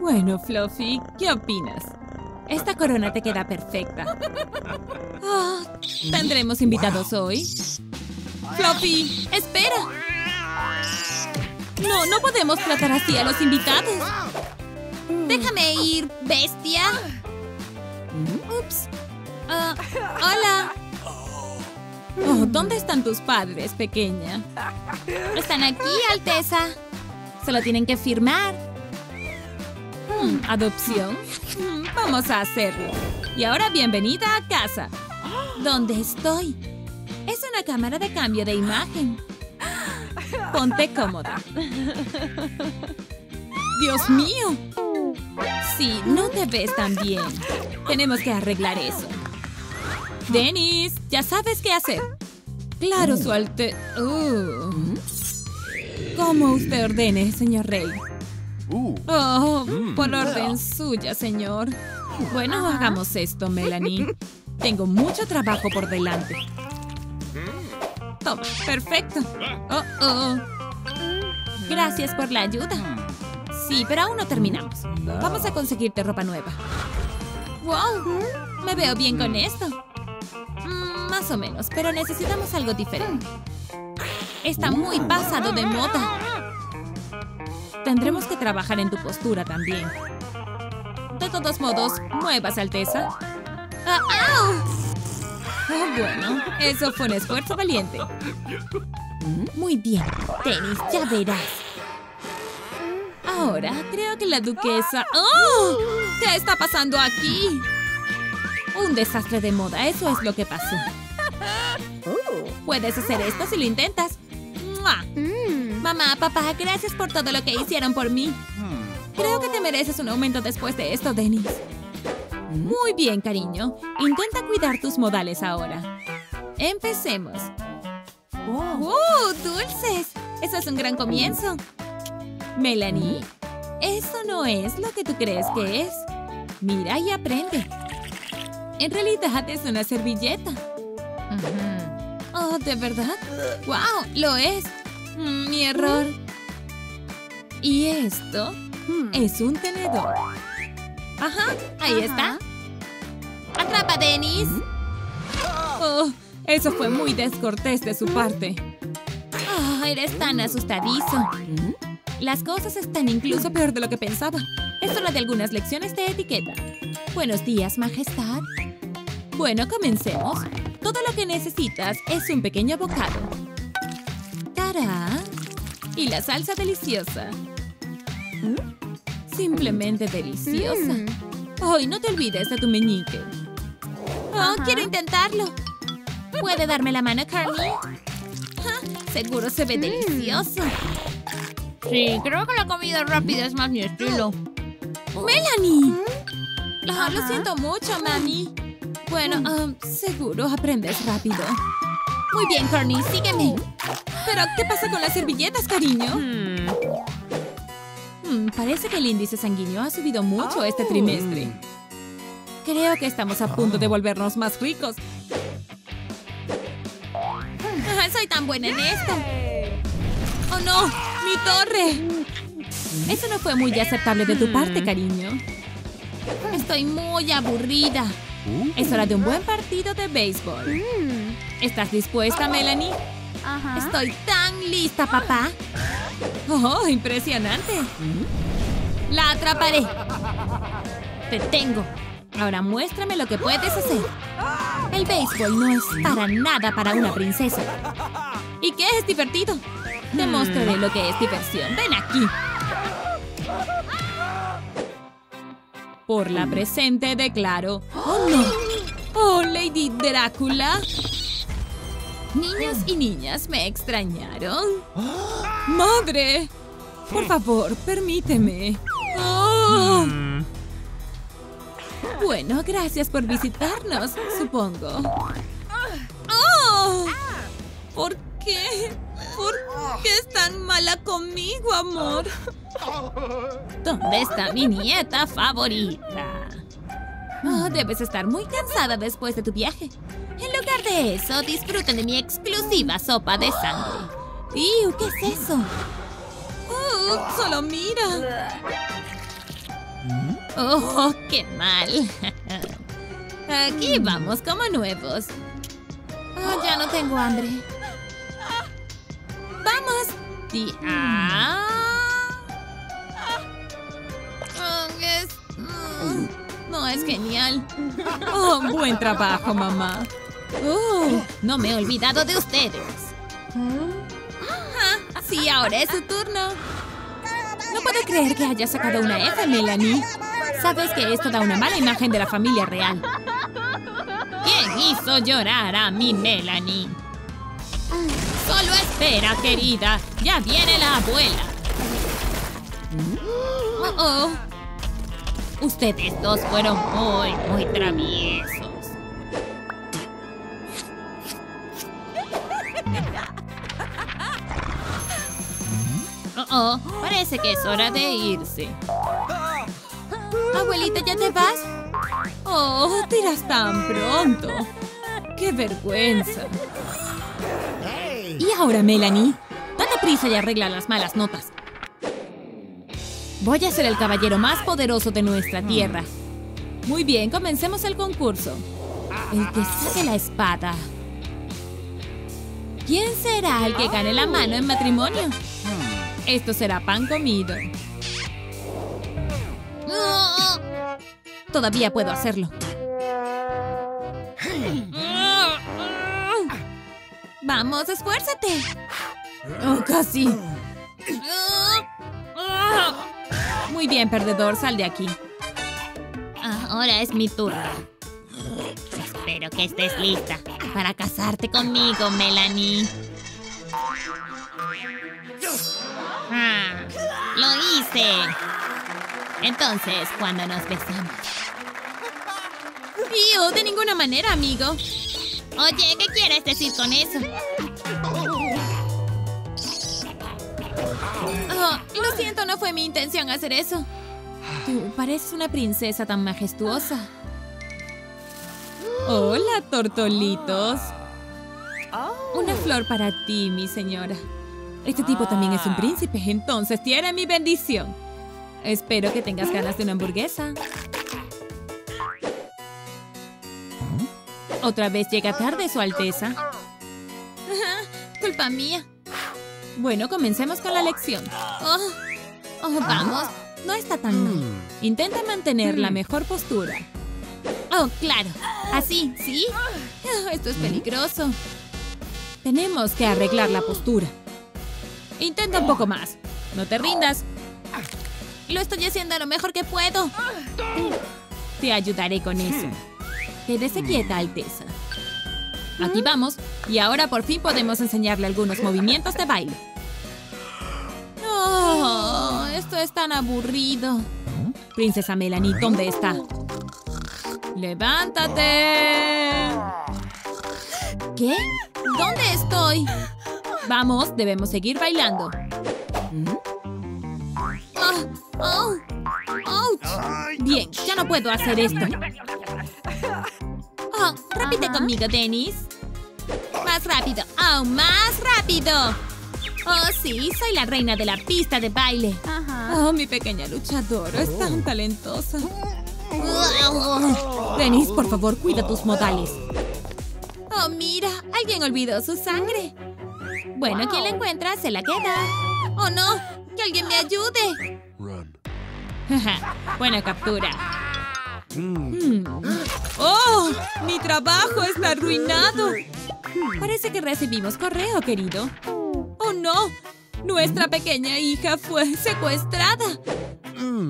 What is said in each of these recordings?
Bueno, Fluffy, ¿qué opinas? Esta corona te queda perfecta. Ah, ¿Tendremos invitados hoy? Fluffy, espera. No, no podemos tratar así a los invitados. Déjame ir, bestia. Ups. Ah, hola. Oh, ¿Dónde están tus padres, pequeña? Están aquí, Alteza. Solo tienen que firmar. Hmm, ¿Adopción? Hmm, vamos a hacerlo. Y ahora bienvenida a casa. ¿Dónde estoy? Es una cámara de cambio de imagen. Ponte cómoda. ¡Dios mío! Sí, no te ves tan bien. Tenemos que arreglar eso. Dennis, ya sabes qué hacer. Claro, su alte... Uh. Como usted ordene, señor rey. Oh, por orden suya, señor. Bueno, hagamos esto, Melanie. Tengo mucho trabajo por delante. Toma, perfecto. Oh, oh. Gracias por la ayuda. Sí, pero aún no terminamos. Vamos a conseguirte ropa nueva. ¡Wow! Me veo bien con esto. Mm, más o menos, pero necesitamos algo diferente. Está muy pasado de moda. Tendremos que trabajar en tu postura también. De todos modos, muevas, Alteza. Ah, ¡Au! Oh, bueno, eso fue un esfuerzo valiente. Muy bien, Tenis, ya verás. Ahora, creo que la duquesa... ¡Oh! ¿Qué está pasando aquí? Un desastre de moda, eso es lo que pasó. Puedes hacer esto si lo intentas. ¡Mua! Mamá, papá, gracias por todo lo que hicieron por mí. Creo que te mereces un aumento después de esto, Dennis. Muy bien, cariño. Intenta cuidar tus modales ahora. Empecemos. ¡Oh, dulces! Eso es un gran comienzo. Melanie, eso no es lo que tú crees que es. Mira y aprende. En realidad es una servilleta. Oh, ¿de verdad? ¡Wow! Lo es. Mm, Mi error. Y esto es un tenedor. Ajá, ahí está. Atrapa, Dennis. Oh, eso fue muy descortés de su parte. Oh, eres tan asustadizo. Las cosas están incluso peor de lo que pensaba. Es hora de algunas lecciones de etiqueta. Buenos días, Majestad. Bueno, comencemos. Todo lo que necesitas es un pequeño bocado. Y la salsa deliciosa. Simplemente deliciosa. ¡Ay, no te olvides de tu meñique! Oh, quiero intentarlo. ¿Puede darme la mano, Carly? Seguro se ve delicioso. Sí, creo que la comida rápida es más mi estilo. ¡Melanie! Ah, lo siento mucho, mami. Bueno, um, seguro aprendes rápido. Muy bien, Carly, sígueme. ¿Pero qué pasa con las servilletas, cariño? Hmm, parece que el índice sanguíneo ha subido mucho este trimestre. Creo que estamos a punto de volvernos más ricos. Soy tan buena en esto. ¡Oh, no! ¡Mi torre! Eso no fue muy aceptable de tu parte, cariño. Estoy muy aburrida. Es hora de un buen partido de béisbol. ¿Estás dispuesta, Melanie? Estoy tan lista, papá. ¡Oh, impresionante! La atraparé. Te tengo. Ahora muéstrame lo que puedes hacer. El béisbol no es para nada para una princesa. ¿Y qué es divertido? Te mostraré lo que es diversión. Ven aquí. Por la presente declaro... ¡Oh, no! ¡Oh, Lady Drácula! Niños y niñas me extrañaron. ¡Madre! Por favor, permíteme. ¡Oh! Bueno, gracias por visitarnos, supongo. ¡Oh! ¿Por qué? ¿Por qué es tan mala conmigo, amor? ¿Dónde está mi nieta favorita? Oh, debes estar muy cansada después de tu viaje. En lugar de eso, disfruten de mi exclusiva sopa de sangre. ¡Iu! ¿Qué es eso? ¡Oh! ¡Solo mira! ¡Oh, qué mal! Aquí vamos como nuevos. Oh, ya no tengo hambre. ¡Vamos! ¡Tía! Oh, es... mm, No es genial. ¡Oh, buen trabajo, mamá! ¡Oh, no me he olvidado de ustedes! Ah, sí, ahora es su turno. No puedo creer que haya sacado una F, Melanie. Sabes que esto da una mala imagen de la familia real. ¿Quién hizo llorar a mi Melanie? Solo espera, querida. Ya viene la abuela. Oh, oh. Ustedes dos fueron muy, muy traviesos. Oh, oh, parece que es hora de irse. Abuelita, ¿ya te vas? Oh, te irás tan pronto. ¡Qué vergüenza! Ahora, Melanie, date prisa y arregla las malas notas. Voy a ser el caballero más poderoso de nuestra tierra. Muy bien, comencemos el concurso. El que saque la espada. ¿Quién será el que gane la mano en matrimonio? Esto será pan comido. Todavía puedo hacerlo. Vamos, esfuérzate. Oh, casi. Muy bien, perdedor, sal de aquí. Ahora es mi turno. Espero que estés lista para casarte conmigo, Melanie. Ah, lo hice. Entonces, cuando nos besamos. Tío, de ninguna manera, amigo. Oye, ¿qué quieres decir con eso? Oh, lo siento, no fue mi intención hacer eso. Tú pareces una princesa tan majestuosa. Hola, tortolitos. Una flor para ti, mi señora. Este tipo también es un príncipe, entonces tiene mi bendición. Espero que tengas ganas de una hamburguesa. Otra vez llega tarde, Su Alteza. Culpa mía. Bueno, comencemos con la lección. Oh, oh, vamos. No está tan mal. Intenta mantener la mejor postura. Oh, claro. Así, ¿sí? Oh, esto es peligroso. Tenemos que arreglar la postura. Intenta un poco más. No te rindas. Lo estoy haciendo lo mejor que puedo. Te ayudaré con eso. Quédese quieta, Alteza. Aquí vamos. Y ahora por fin podemos enseñarle algunos movimientos de baile. Oh, esto es tan aburrido. Princesa Melanie, ¿dónde está? ¡Levántate! ¿Qué? ¿Dónde estoy? Vamos, debemos seguir bailando. Oh, oh, ouch. Bien, ya no puedo hacer esto. Oh, repite conmigo, Dennis. Más rápido, aún más rápido. Oh, sí, soy la reina de la pista de baile. Oh, mi pequeña luchadora, es tan talentosa. Dennis, por favor, cuida tus modales. Oh, mira, alguien olvidó su sangre. Bueno, quien la encuentra se la queda. Oh, no, que alguien me ayude. Buena captura. Mm. ¡Oh! ¡Mi trabajo está arruinado! Parece que recibimos correo, querido. ¡Oh, no! Nuestra pequeña hija fue secuestrada.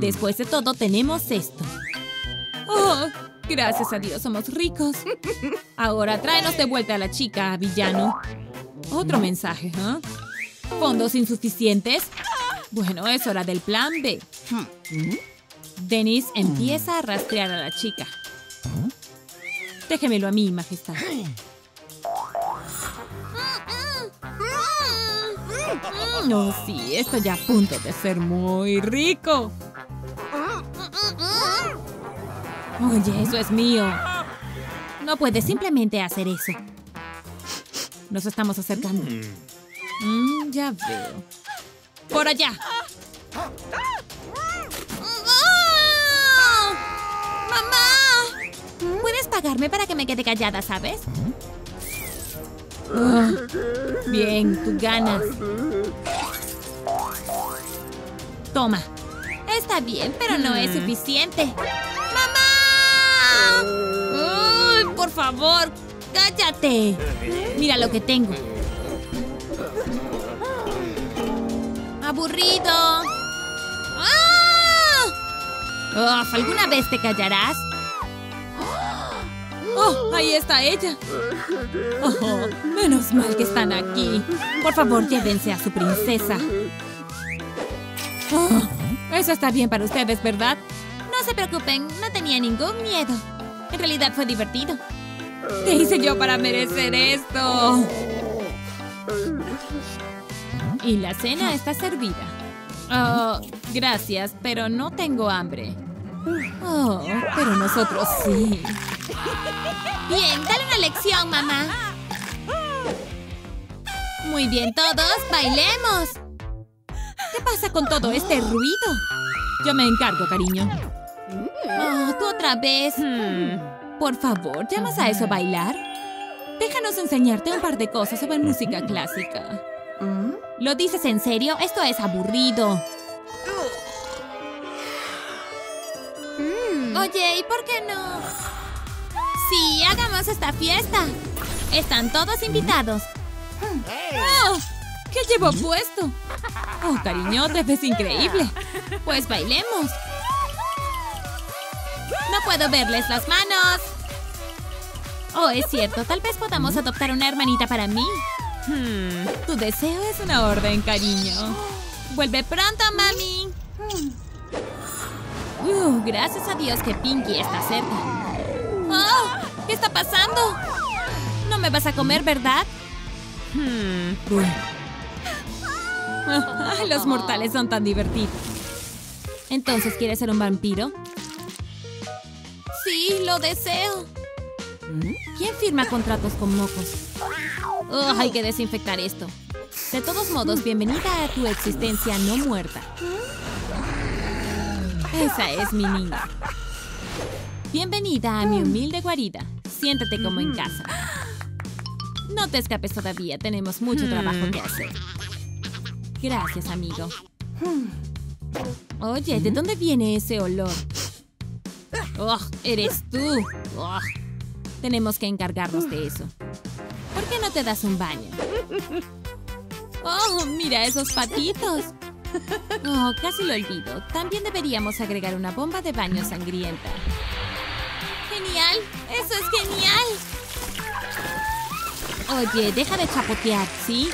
Después de todo, tenemos esto. ¡Oh! Gracias a Dios somos ricos. Ahora tráenos de vuelta a la chica, villano. Otro mensaje, ¿eh? ¿Fondos insuficientes? Bueno, es hora del plan B. Dennis empieza a rastrear a la chica. Déjemelo a mí, majestad. No, oh, sí, esto ya a punto de ser muy rico. Oye, eso es mío. No puedes simplemente hacer eso. Nos estamos acercando. Mm, ya veo. ¡Por allá! Enseñarme para que me quede callada, ¿sabes? Bien, tú ganas. Toma. Está bien, pero no es Hmm. suficiente. ¡Mamá! Uy, por favor, cállate. Mira lo que tengo. ¡Aburrido! ¡Ah! ¿Alguna vez te callarás? Oh, ahí está ella. Oh, menos mal que están aquí. Por favor, llévense a su princesa. Oh, eso está bien para ustedes, ¿verdad? No se preocupen, no tenía ningún miedo. En realidad fue divertido. ¿Qué hice yo para merecer esto? Y la cena está servida. Oh, gracias, pero no tengo hambre. Oh, pero nosotros sí. Bien, dale una lección, mamá. Muy bien, todos, bailemos. ¿Qué pasa con todo este ruido? Yo me encargo, cariño. Oh, tú otra vez. Por favor, ¿llamas a eso bailar? Déjanos enseñarte un par de cosas sobre música clásica. ¿Lo dices en serio? Esto es aburrido. Oye, ¿y por qué no? Sí, hagamos esta fiesta. Están todos invitados. ¡Oh! ¿Qué llevo puesto? Oh, cariño, te ves increíble. Pues bailemos. No puedo verles las manos. Oh, es cierto. Tal vez podamos adoptar una hermanita para mí. Tu deseo es una orden, cariño. Vuelve pronto, mami. Uh, gracias a Dios que Pinky está cerca. Oh, ¿qué está pasando? No me vas a comer, ¿verdad? Ay, Los mortales son tan divertidos. Entonces, ¿quieres ser un vampiro? Sí, lo deseo. ¿Quién firma contratos con mocos? Oh, hay que desinfectar esto. De todos modos, bienvenida a tu existencia no muerta. Esa es mi niña. Bienvenida a mi humilde guarida. Siéntate como en casa. No te escapes todavía, tenemos mucho trabajo que hacer. Gracias, amigo. Oye, ¿de dónde viene ese olor? ¡Oh, eres tú! ¡Oh! Tenemos que encargarnos de eso. ¿Por qué no te das un baño? ¡Oh, mira esos patitos! Oh, casi lo olvido. También deberíamos agregar una bomba de baño sangrienta. ¡Genial! ¡Eso es genial! Oye, deja de chapotear, ¿sí?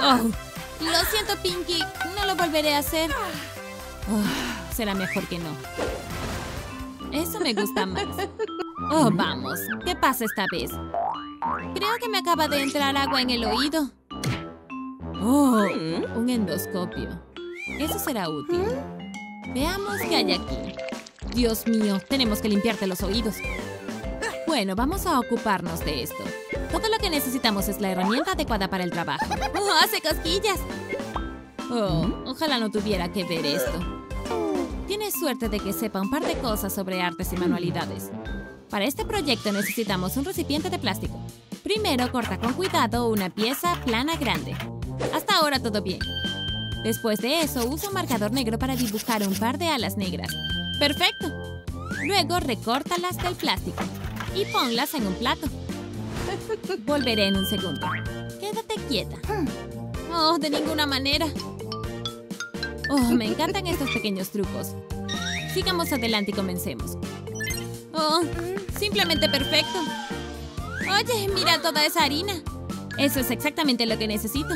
Oh, Lo siento, Pinky. No lo volveré a hacer. oh, será mejor que no. Eso me gusta más. Oh, vamos. ¿Qué pasa esta vez? Creo que me acaba de entrar agua en el oído. Oh, un endoscopio. Eso será útil. Veamos qué hay aquí. Dios mío, tenemos que limpiarte los oídos. Bueno, vamos a ocuparnos de esto. Todo lo que necesitamos es la herramienta adecuada para el trabajo. ¡Oh, hace cosquillas! Oh, ojalá no tuviera que ver esto. Tienes suerte de que sepa un par de cosas sobre artes y manualidades. Para este proyecto necesitamos un recipiente de plástico. Primero corta con cuidado una pieza plana grande. Hasta ahora todo bien. Después de eso, usa un marcador negro para dibujar un par de alas negras. ¡Perfecto! Luego recórtalas del plástico y ponlas en un plato. Volveré en un segundo. Quédate quieta. Oh, de ninguna manera. Oh, me encantan estos pequeños trucos. Sigamos adelante y comencemos. Oh, simplemente perfecto. Oye, mira toda esa harina. Eso es exactamente lo que necesito.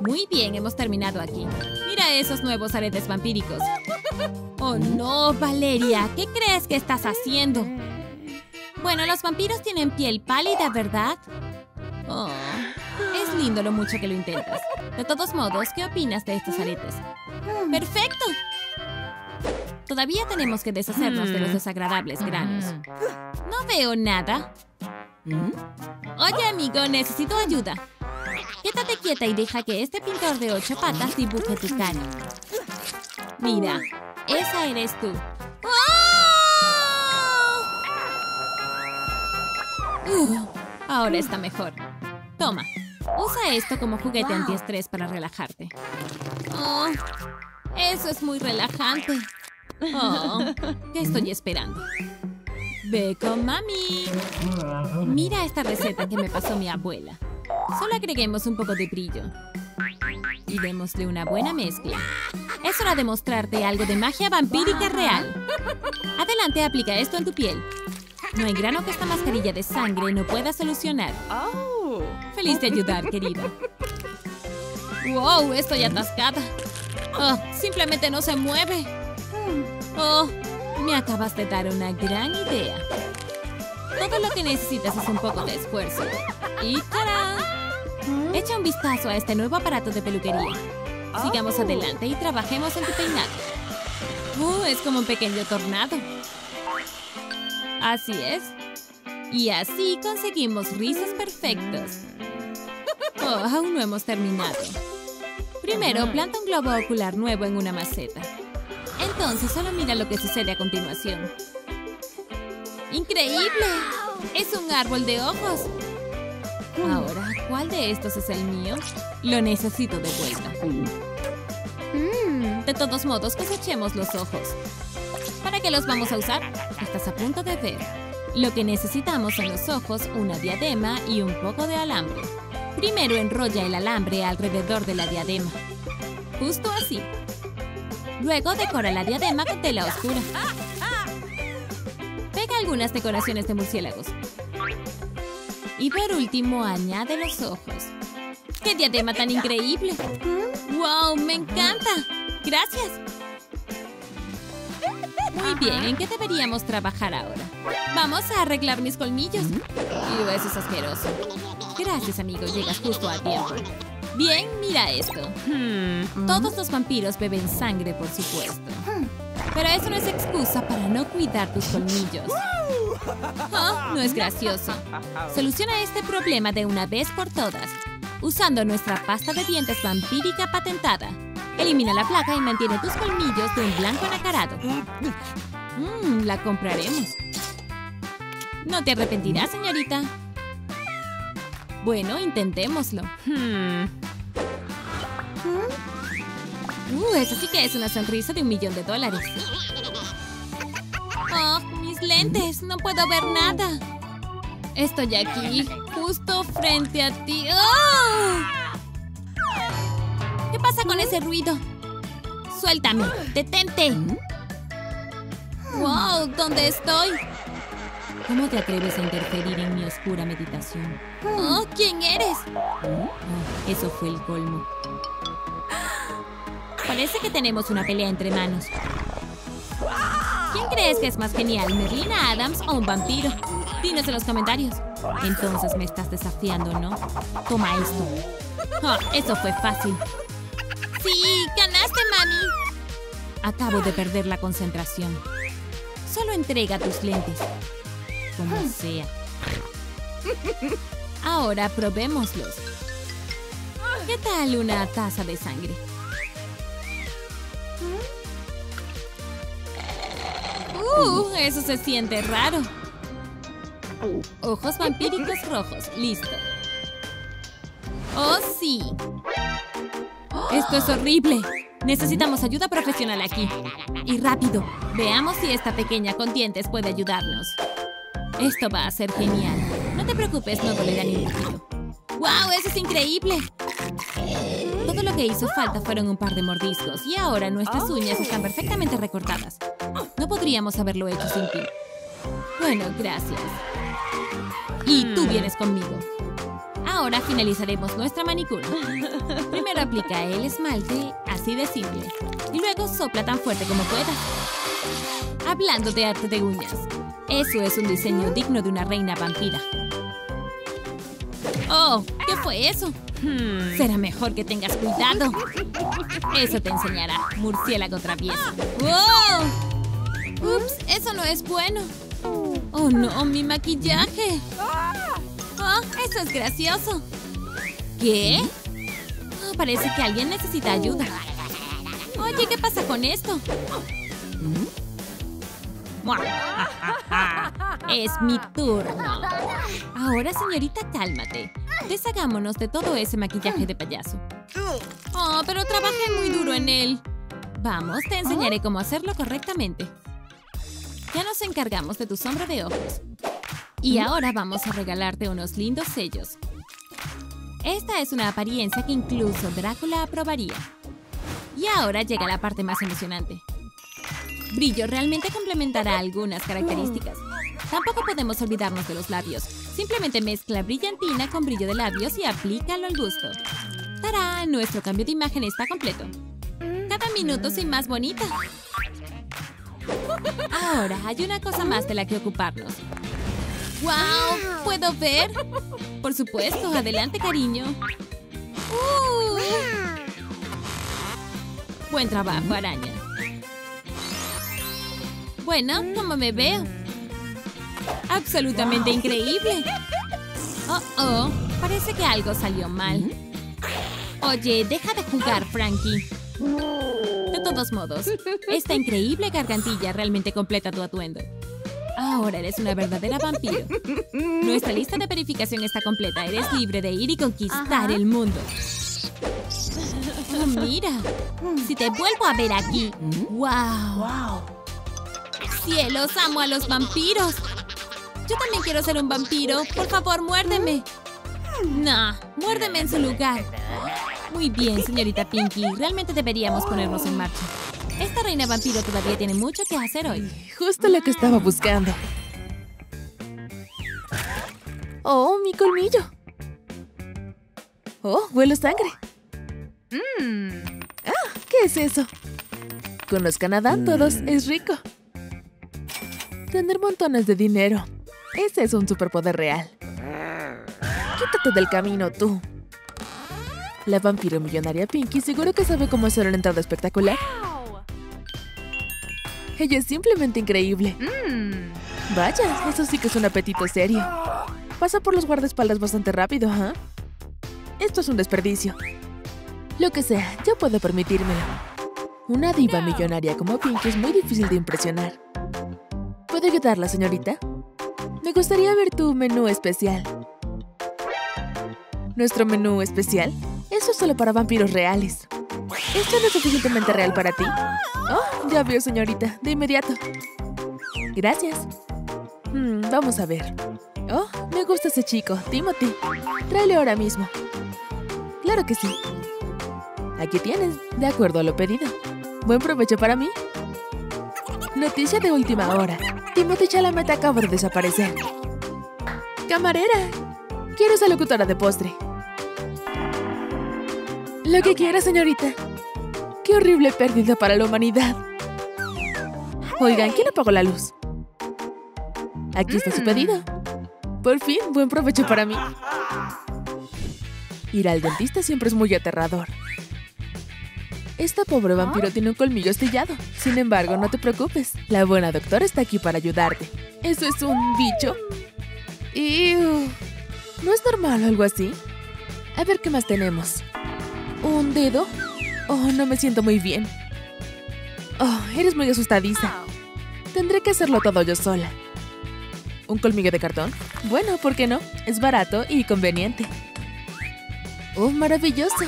Muy bien, hemos terminado aquí. Mira esos nuevos aretes vampíricos. Oh no, Valeria, ¿qué crees que estás haciendo? Bueno, los vampiros tienen piel pálida, ¿verdad? Oh, es lindo lo mucho que lo intentas. De todos modos, ¿qué opinas de estos aretes? ¡Perfecto! Todavía tenemos que deshacernos de los desagradables granos. No veo nada. Oye, amigo, necesito ayuda. Quédate quieta y deja que este pintor de ocho patas dibuje tu cara. Mira, esa eres tú. ¡Oh! Uh, ahora está mejor. Toma, usa esto como juguete antiestrés para relajarte. Oh, eso es muy relajante. Oh, ¿qué estoy esperando? Ve con mami. Mira esta receta que me pasó mi abuela. Solo agreguemos un poco de brillo. Y démosle una buena mezcla. Es hora de mostrarte algo de magia vampírica real. Adelante, aplica esto en tu piel. No hay grano que esta mascarilla de sangre no pueda solucionar. Feliz de ayudar, querida. ¡Wow! Estoy atascada. Oh, simplemente no se mueve. Oh, me acabas de dar una gran idea. Todo lo que necesitas es un poco de esfuerzo. ¡Y ¡tarán! Echa un vistazo a este nuevo aparato de peluquería. Sigamos adelante y trabajemos en tu peinado. Oh, es como un pequeño tornado. Así es. Y así conseguimos rizos perfectos. Oh, aún no hemos terminado. Primero, planta un globo ocular nuevo en una maceta. Entonces, solo mira lo que sucede a continuación. ¡Increíble! ¡Es un árbol de ojos! Ahora, ¿cuál de estos es el mío? Lo necesito de vuelta. Mm, de todos modos, cosechemos los ojos. ¿Para qué los vamos a usar? Estás a punto de ver. Lo que necesitamos son los ojos, una diadema y un poco de alambre. Primero enrolla el alambre alrededor de la diadema. Justo así. Luego decora la diadema con tela oscura. Pega algunas decoraciones de murciélagos. Y por último, añade los ojos. ¡Qué diadema tan increíble! ¡Wow! ¡Me encanta! ¡Gracias! Muy bien, ¿en qué deberíamos trabajar ahora? Vamos a arreglar mis colmillos. Y eso es asqueroso. Gracias, amigo. Llegas justo a tiempo. Bien, mira esto. Hmm. Todos los vampiros beben sangre, por supuesto. Pero eso no es excusa para no cuidar tus colmillos. Oh, no es gracioso. Soluciona este problema de una vez por todas, usando nuestra pasta de dientes vampírica patentada. Elimina la placa y mantiene tus colmillos de un blanco nacarado. Mmm, la compraremos. No te arrepentirás, señorita. Bueno, intentémoslo. Hmm. Uh, eso sí que es una sonrisa de un millón de dólares. ¡Oh, lentes! No puedo ver nada. Estoy aquí, justo frente a ti. ¡Oh! ¿Qué pasa con ese ruido? Suéltame, detente. ¡Wow! ¿Dónde estoy? ¿Cómo te atreves a interferir en mi oscura meditación? ¡Oh! ¿Quién eres? Oh, eso fue el colmo. Parece que tenemos una pelea entre manos. ¿Quién crees que es más genial, Merlina Adams o un vampiro? Dinos en los comentarios. Entonces me estás desafiando, ¿no? Toma esto. Oh, eso fue fácil. ¡Sí! ¡Ganaste, mami! Acabo de perder la concentración. Solo entrega tus lentes. Como sea. Ahora probémoslos. ¿Qué tal una taza de sangre? Uh, eso se siente raro. Ojos vampíricos rojos. Listo. ¡Oh, sí! Esto es horrible. Necesitamos ayuda profesional aquí. Y rápido. Veamos si esta pequeña con dientes puede ayudarnos. Esto va a ser genial. No te preocupes, no dolerá ni un poquito. ¡Wow! ¡Eso es increíble! Que hizo falta fueron un par de mordiscos y ahora nuestras uñas están perfectamente recortadas. No podríamos haberlo hecho sin ti. Bueno, gracias. Y tú vienes conmigo. Ahora finalizaremos nuestra manicura. Primero aplica el esmalte, así de simple. Y luego sopla tan fuerte como puedas. Hablando de arte de uñas, eso es un diseño digno de una reina vampira. ¡Oh! ¿Qué fue eso? Hmm. Será mejor que tengas cuidado. Eso te enseñará, murciélago travieso. ¡Wow! ¡Ups! Eso no es bueno. ¡Oh, no! ¡Mi maquillaje! ¡Oh! Eso es gracioso. ¿Qué? Oh, parece que alguien necesita ayuda. Oye, ¿qué pasa con esto? Es mi turno. Ahora, señorita, cálmate. Deshagámonos de todo ese maquillaje de payaso. Oh, pero trabajé muy duro en él. Vamos, te enseñaré cómo hacerlo correctamente. Ya nos encargamos de tu sombra de ojos. Y ahora vamos a regalarte unos lindos sellos. Esta es una apariencia que incluso Drácula aprobaría. Y ahora llega la parte más emocionante. Brillo realmente complementará algunas características. Tampoco podemos olvidarnos de los labios. Simplemente mezcla brillantina con brillo de labios y aplícalo al gusto. ¡Tarán! Nuestro cambio de imagen está completo. Cada minuto soy más bonita. Ahora hay una cosa más de la que ocuparnos. ¡Wow! ¿Puedo ver? Por supuesto, adelante, cariño. Uh. Buen trabajo, araña. Bueno, ¿cómo me veo? ¡Absolutamente increíble! Oh, oh, parece que algo salió mal. Oye, deja de jugar, Frankie. De todos modos, esta increíble gargantilla realmente completa tu atuendo. Ahora eres una verdadera vampiro. Nuestra lista de verificación está completa. Eres libre de ir y conquistar el mundo. Oh, mira, si te vuelvo a ver aquí. ¡Wow! ¡Cielos, amo a los vampiros! Yo también quiero ser un vampiro. Por favor, muérdeme. No, muérdeme en su lugar. Muy bien, señorita Pinky. Realmente deberíamos ponernos en marcha. Esta reina vampiro todavía tiene mucho que hacer hoy. Justo lo que estaba buscando. ¡Oh, mi colmillo! ¡Oh, huelo sangre! ¡Ah! ¿Qué es eso? Conozcan a Dan todos, es rico. Tener montones de dinero. Ese es un superpoder real. Quítate del camino, tú. La vampiro millonaria Pinky seguro que sabe cómo hacer una entrada espectacular. Ella es simplemente increíble. Vaya, eso sí que es un apetito serio. Pasa por los guardaespaldas bastante rápido, ¿ah? Esto es un desperdicio. Lo que sea, yo puedo permitírmelo. Una diva millonaria como Pinky es muy difícil de impresionar. ¿Puedo ayudarla, señorita? Me gustaría ver tu menú especial. ¿Nuestro menú especial? Eso es solo para vampiros reales. ¿Esto no es suficientemente real para ti? Oh, ya veo, señorita. De inmediato. Gracias. Hmm, vamos a ver. Oh, me gusta ese chico, Timothy. Tráele ahora mismo. Claro que sí. Aquí tienes, de acuerdo a lo pedido. Buen provecho para mí. Noticia de última hora. Timothy Chalamet acaba de desaparecer. ¡Camarera! Quiero ser locutora de postre. Lo que quiera, señorita. ¡Qué horrible pérdida para la humanidad! Oigan, ¿quién apagó la luz? Aquí está su pedido. Por fin, buen provecho para mí. Ir al dentista siempre es muy aterrador. Esta pobre vampiro tiene un colmillo estillado. Sin embargo, no te preocupes. La buena doctora está aquí para ayudarte. ¿Eso es un bicho? Ew. ¿No es normal o algo así? A ver qué más tenemos. ¿Un dedo? Oh, no me siento muy bien. Oh, eres muy asustadiza. Tendré que hacerlo todo yo sola. ¿Un colmillo de cartón? Bueno, ¿por qué no? Es barato y conveniente. Oh, maravilloso.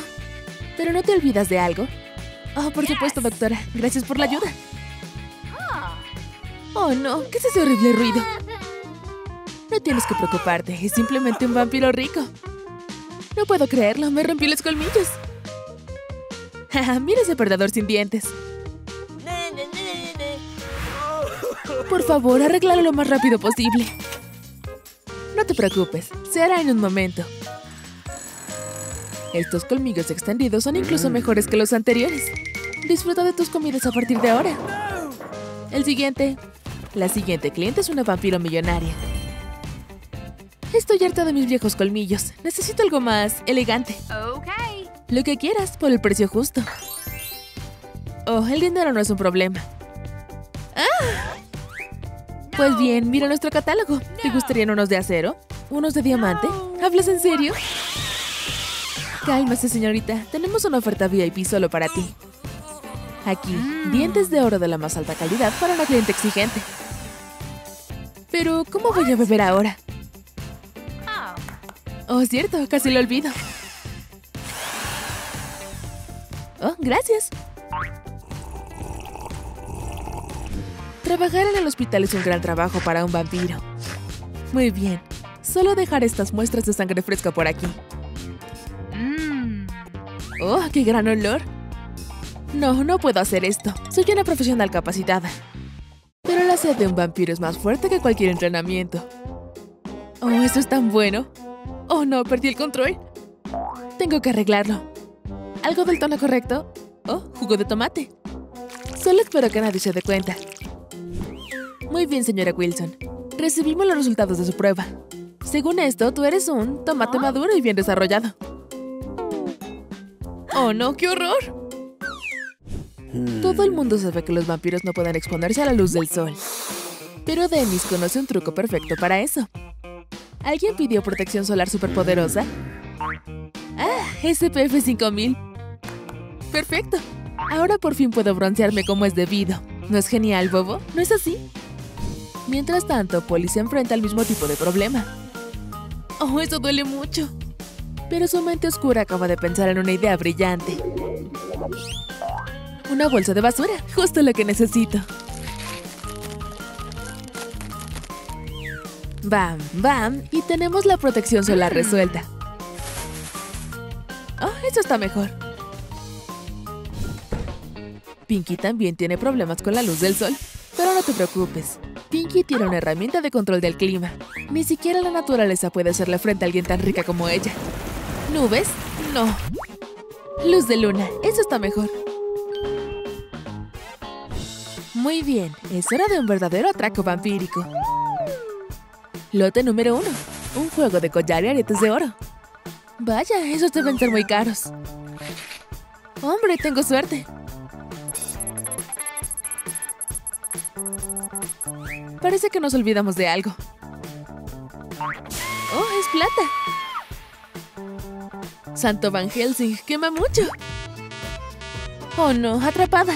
Pero no te olvidas de algo. Oh, por supuesto, doctora. Gracias por la ayuda. Oh, no. ¿Qué es ese horrible ruido? No tienes que preocuparte. Es simplemente un vampiro rico. No puedo creerlo. Me rompí los colmillos. Mira ese perdedor sin dientes. Por favor, arréglalo lo más rápido posible. No te preocupes. Se hará en un momento. Estos colmillos extendidos son incluso mejores que los anteriores. Disfruta de tus comidas a partir de ahora. El siguiente. La siguiente cliente es una vampiro millonaria. Estoy harta de mis viejos colmillos. Necesito algo más elegante. Lo que quieras, por el precio justo. Oh, el dinero no es un problema. ¡Ah! Pues bien, mira nuestro catálogo. ¿Te gustarían unos de acero? ¿Unos de diamante? ¿Hablas en serio? Cálmase, señorita. Tenemos una oferta VIP solo para ti. Aquí, dientes de oro de la más alta calidad para una cliente exigente. Pero, ¿cómo voy a beber ahora? Oh, cierto, casi lo olvido. Oh, gracias. Trabajar en el hospital es un gran trabajo para un vampiro. Muy bien. Solo dejar estas muestras de sangre fresca por aquí. ¡Oh, qué gran olor! No, no puedo hacer esto. Soy una profesional capacitada. Pero la sed de un vampiro es más fuerte que cualquier entrenamiento. Oh, eso es tan bueno. Oh, no, perdí el control. Tengo que arreglarlo. ¿Algo del tono correcto? Oh, jugo de tomate. Solo espero que nadie se dé cuenta. Muy bien, señora Wilson. Recibimos los resultados de su prueba. Según esto, tú eres un tomate maduro y bien desarrollado. ¡Oh, no! ¡Qué horror! Todo el mundo sabe que los vampiros no pueden exponerse a la luz del sol. Pero Dennis conoce un truco perfecto para eso. ¿Alguien pidió protección solar superpoderosa? ¡Ah! SPF 5000. ¡Perfecto! Ahora por fin puedo broncearme como es debido. ¿No es genial, Bobo? ¿No es así? Mientras tanto, Polly se enfrenta al mismo tipo de problema. ¡Oh, eso duele mucho! Pero su mente oscura acaba de pensar en una idea brillante. Una bolsa de basura, justo lo que necesito. Bam, bam, y tenemos la protección solar resuelta. Oh, eso está mejor. Pinky también tiene problemas con la luz del sol, pero no te preocupes. Pinky tiene una herramienta de control del clima. Ni siquiera la naturaleza puede hacerle frente a alguien tan rica como ella. ¿Nubes? No. Luz de luna, eso está mejor. Muy bien, es hora de un verdadero atraco vampírico. Lote número uno. Un juego de collar y aretes de oro. Vaya, esos deben ser muy caros. Hombre, tengo suerte. Parece que nos olvidamos de algo. ¡Oh, es plata! Santo Van Helsing, quema mucho. Oh no, atrapada.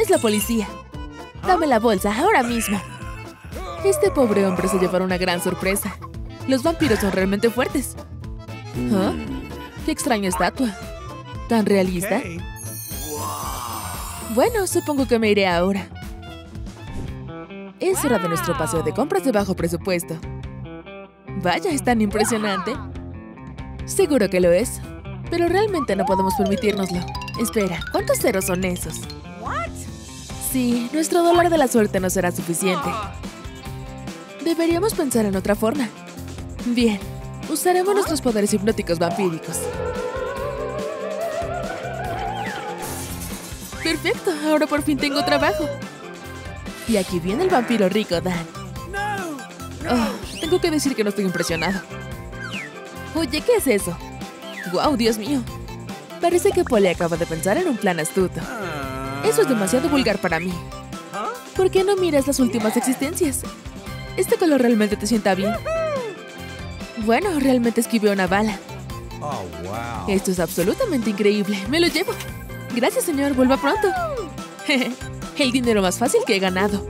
Es la policía. Dame la bolsa, ahora mismo. Este pobre hombre se llevará una gran sorpresa. Los vampiros son realmente fuertes. ¿Ah? ¡Qué extraña estatua! ¿Tan realista? Bueno, supongo que me iré ahora. Es hora de nuestro paseo de compras de bajo presupuesto. Vaya, es tan impresionante. Seguro que lo es. Pero realmente no podemos permitírnoslo. Espera, ¿cuántos ceros son esos? Sí, nuestro dólar de la suerte no será suficiente. Deberíamos pensar en otra forma. Bien, usaremos nuestros poderes hipnóticos vampíricos. Perfecto, ahora por fin tengo trabajo. Y aquí viene el vampiro rico, Dan. Oh, tengo que decir que no estoy impresionado. Oye, ¿qué es eso? ¡Guau, Dios mío! Parece que Polly acaba de pensar en un plan astuto. Eso es demasiado vulgar para mí. ¿Por qué no miras las últimas existencias? Este color realmente te sienta bien. Bueno, realmente esquivé una bala. Esto es absolutamente increíble. Me lo llevo. Gracias, señor. Vuelva pronto. El dinero más fácil que he ganado.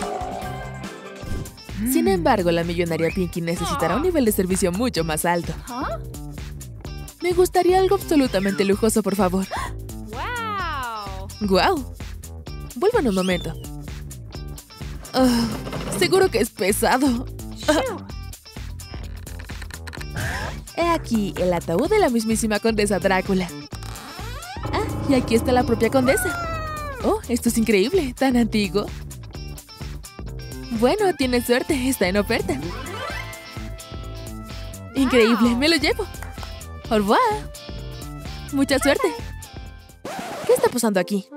Sin embargo, la millonaria Pinky necesitará un nivel de servicio mucho más alto. Me gustaría algo absolutamente lujoso, por favor. ¡Wow! ¡Guau! Vuelvo en un momento. Ah, seguro que es pesado. He aquí el ataúd de la mismísima condesa Drácula. Ah, y aquí está la propia condesa. Oh, esto es increíble, tan antiguo. Bueno, tienes suerte, está en oferta. Increíble, me lo llevo. Au revoir. Mucha suerte. ¿Qué está pasando aquí?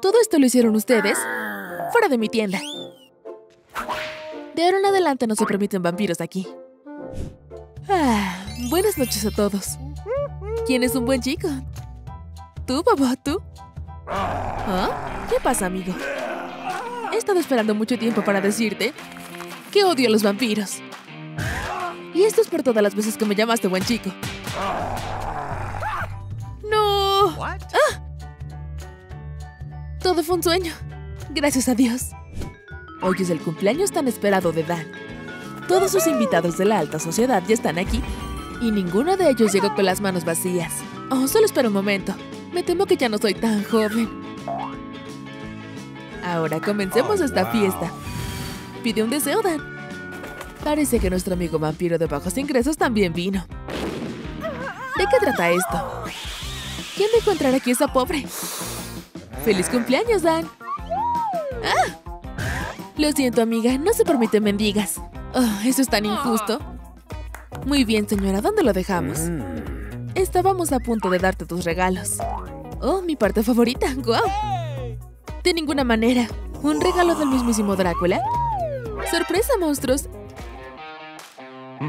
¿Todo esto lo hicieron ustedes? Fuera de mi tienda. De ahora en adelante no se permiten vampiros aquí. Ah, buenas noches a todos. ¿Quién es un buen chico? ¿Tú, papá? ¿Tú? ¿Ah? ¿Qué pasa, amigo? He estado esperando mucho tiempo para decirte que odio a los vampiros. Y esto es por todas las veces que me llamaste buen chico. ¡No! ¡Ah! Todo fue un sueño. Gracias a Dios. Hoy es el cumpleaños tan esperado de Dan. Todos sus invitados de la alta sociedad ya están aquí y ninguno de ellos llegó con las manos vacías. Oh, solo espera un momento. Me temo que ya no soy tan joven. Ahora comencemos esta fiesta. Pide un deseo, Dan. Parece que nuestro amigo vampiro de bajos ingresos también vino. ¿De qué trata esto? ¿Quién dejó entrar aquí esa pobre? ¡Feliz cumpleaños, Dan! ¡Ah! Lo siento, amiga, no se permiten mendigas. Oh, eso es tan injusto. Muy bien, señora, ¿dónde lo dejamos? Estábamos a punto de darte tus regalos. Oh, mi parte favorita, ¡guau! De ninguna manera. ¿Un regalo del mismísimo Drácula? ¡Sorpresa, monstruos!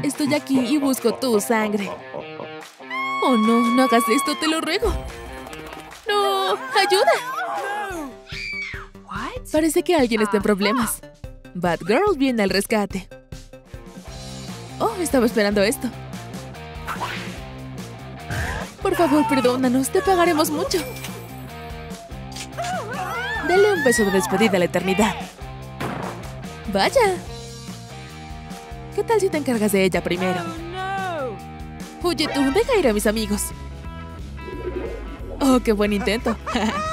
Estoy aquí y busco tu sangre. Oh, no, no hagas esto, te lo ruego. ¡No! ¡Ayuda! Parece que alguien está en problemas. Batgirl viene al rescate. Oh, estaba esperando esto. Por favor, perdónanos, te pagaremos mucho. Dale un beso de despedida a la eternidad. ¡Vaya! ¿Qué tal si te encargas de ella primero? Oye tú, deja ir a mis amigos. Oh, qué buen intento.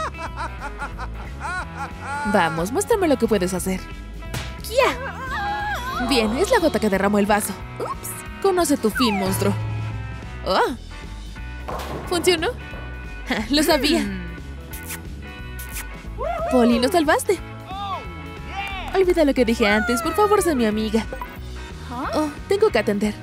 Vamos, muéstrame lo que puedes hacer. ¡Kia! Bien, es la gota que derramó el vaso. Ups. Conoce tu fin, monstruo. Oh. ¿Funcionó? Lo sabía. Polly, lo salvaste. Olvida lo que dije antes. Por favor, sé mi amiga. Oh, tengo que atender.